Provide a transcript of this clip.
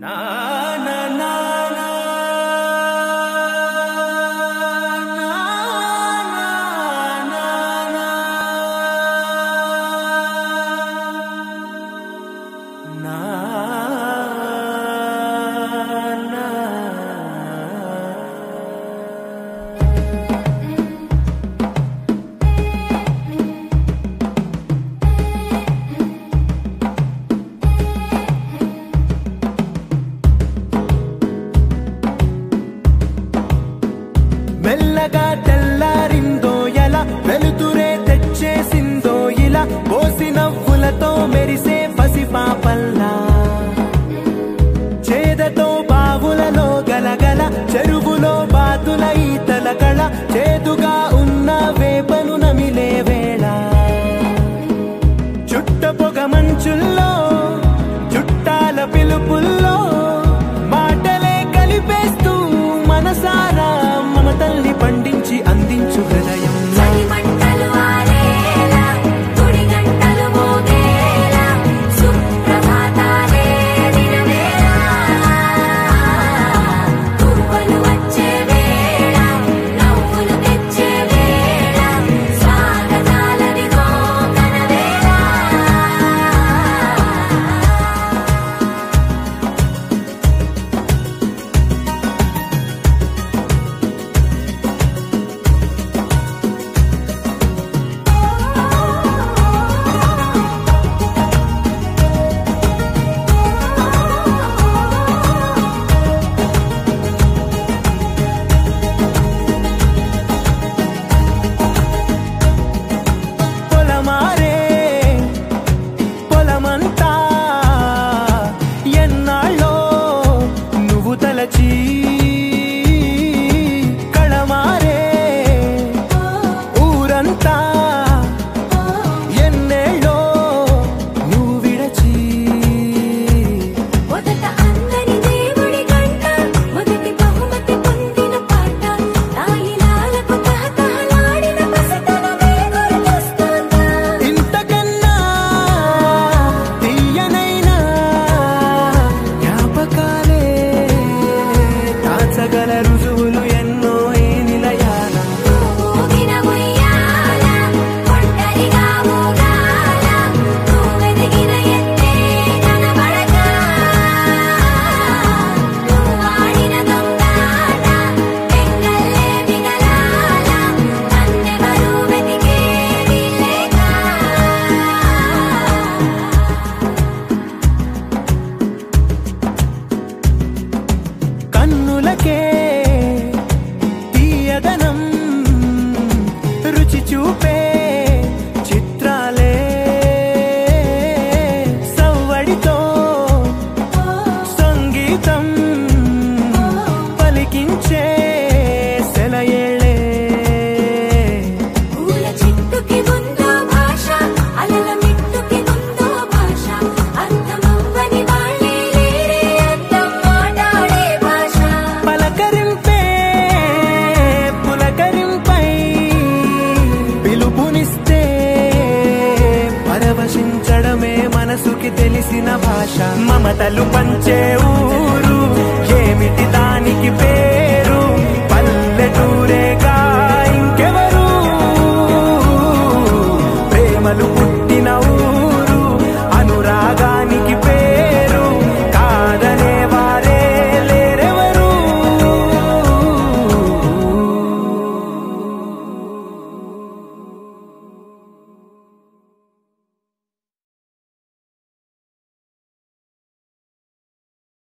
那。लगाते తెలిసిన భాష మమతలు పంచే ఊరు. ఏమిటి దానికి పేరు?